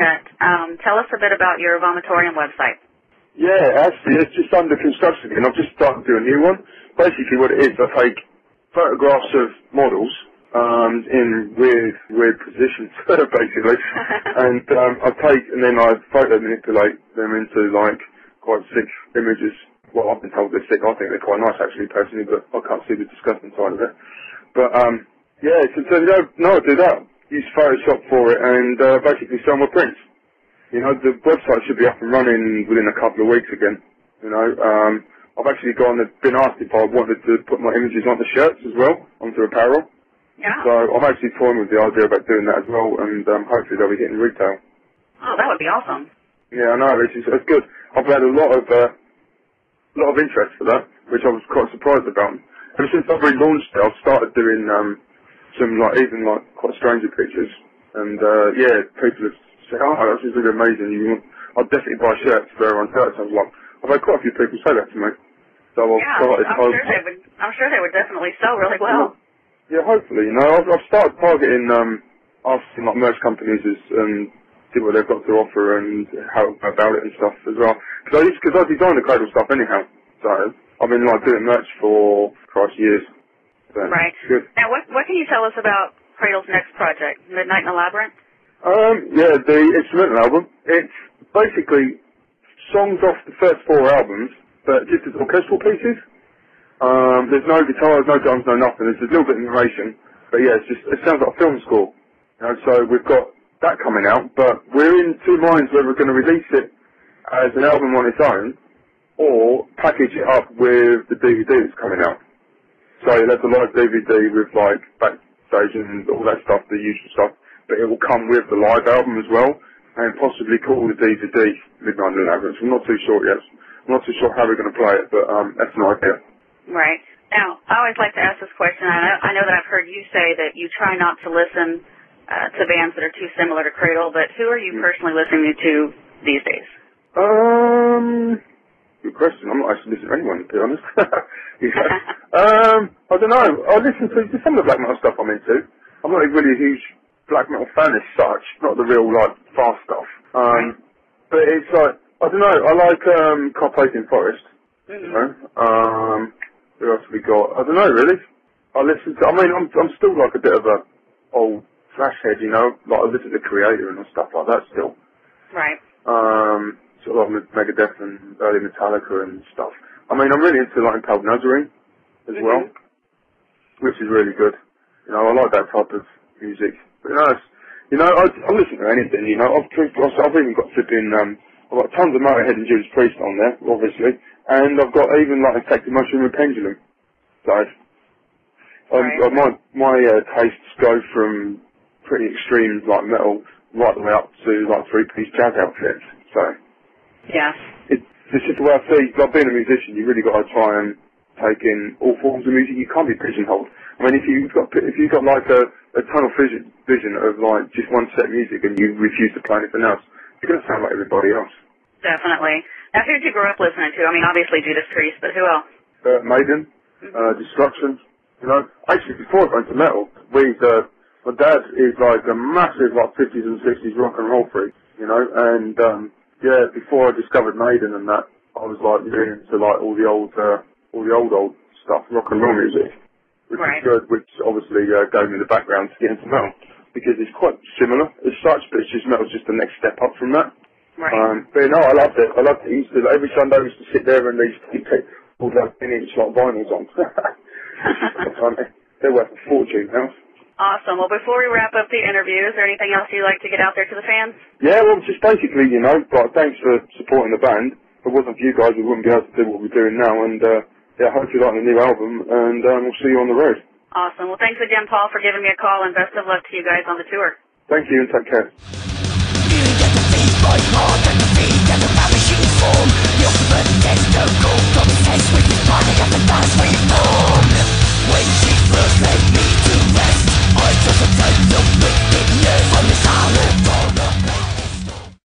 it. Um, tell us a bit about your vomitorium website. Yeah, actually, it's just under construction and I've just started to do a new one. Basically what it is, I take photographs of models um, in weird, weird positions, basically. and um, I take, and then I photo manipulate them into like quite sick images. Well, I've been told they're sick. I think they're quite nice actually, personally, but I can't see the disgusting side of it. But um, yeah, so, so no, no, I do that. Use Photoshop for it and uh, basically sell my prints. You know, the website should be up and running within a couple of weeks again. You know, um, I've actually gone and been asked if I wanted to put my images onto shirts as well, onto apparel. Yeah. So I'm actually toying with the idea about doing that as well, and um, hopefully they'll be hitting retail. Oh, that would be awesome. Yeah, I know. It's, just, it's good. I've had a lot of uh, lot of interest for that, which I was quite surprised about. Ever since I've relaunched it, I've started doing um, some like even like quite stranger pictures, and uh, yeah, people have say, oh, this is really amazing. You want, I'll definitely buy shirts for everyone shirts. I was like, I've had quite a few people say that to me. So I've Yeah, started I'm sure they would. I'm sure they would definitely sell really well. Yeah, hopefully. You know, I've, I've started targeting, um, asking like merch companies as, and see what they've got to offer and how about it and stuff as well. Because I used, because I design the cradle stuff anyhow. So I've been like doing merch for Christ years. Right. Good. Now, what what can you tell us about Cradle's next project, Midnight in the Labyrinth? Um, yeah, the instrumental album. It's basically songs off the first four albums, but just as orchestral pieces. Um, there's no guitars, no drums, no nothing. There's a little bit of narration, but yeah, it's just it sounds like a film score. You know, so we've got that coming out, but we're in two minds whether we're going to release it as an album on its own or package it up with the DVD that's coming out. So there's a live DVD with like backstage and all that stuff, the usual stuff, but it will come with the live album as well, and possibly call the DVD Midnight Labyrinth. I'm not too sure yet. I'm not too sure how we're going to play it, but um, that's an idea. Right. Now, I always like to ask this question. I know, I know that I've heard you say that you try not to listen uh, to bands that are too similar to Cradle, but who are you personally listening to these days? Um, good question. I'm not actually listening to anyone, to be honest. Yeah. um, I don't know. I listen to some of the black metal stuff I'm into. I'm not really a huge black metal fan as such, not the real like fast stuff. Um, but it's like I don't know. I like um, Carpathian Forest. You know. Um, who else have we got? I don't know really. I listen to. I mean, I'm I'm still like a bit of a old thrash head, you know. Like I listen to Kreator and stuff like that still. Right. Um, sort of like Megadeth and early Metallica and stuff. I mean, I'm really into like Impaled Nazarene as well, which is really good. You know, I like that type of music. But, you know, you know, I, I listen to anything. You know, I've I've I've even got flipping. Um, I've got tons of Motorhead and Judas Priest on there, obviously, and I've got even like Infected Mushroom and Pendulum. So, um, Right. my my uh, tastes go from pretty extreme like metal right the way up to like three piece jazz outfits. So Yeah. it, it's just the way I see. Like being a musician, you really got to try and take in all forms of music. You can't be pigeonholed. I mean, if you've got if you've got like a, a tunnel vision vision of like just one set of music and you refuse to play anything else, you're going to sound like everybody else. Definitely. Now, who did you grow up listening to? I mean, obviously Judas Priest, but who else? Uh, Maiden, uh, Destruction. You know, actually before I went to metal, we uh, my dad is like a massive like 50s and 60s rock and roll freak. You know, and um, yeah, before I discovered Maiden and that, I was like really into like all the old uh, all the old old stuff, rock and roll music, which Right. is good. Which obviously uh, gave me the background to get into metal because it's quite similar as such, but it's just metal's just the next step up from that. Right. Um, but no, I loved it. I loved it. Used to, every Sunday I used to sit there and they used to take all 10 inch like vinyls on. They're worth a fortune now. Awesome. Well, before we wrap up the interview, is there anything else you'd like to get out there to the fans? Yeah, well, just basically, you know, like, thanks for supporting the band. If it wasn't for you guys, we wouldn't be able to do what we're doing now. And uh, yeah, hope you like the new album, and um, we'll see you on the road. Awesome. Well, thanks again, Paul, for giving me a call, and best of luck to you guys on the tour. Thank you, and take care. Form. Your suburban death's no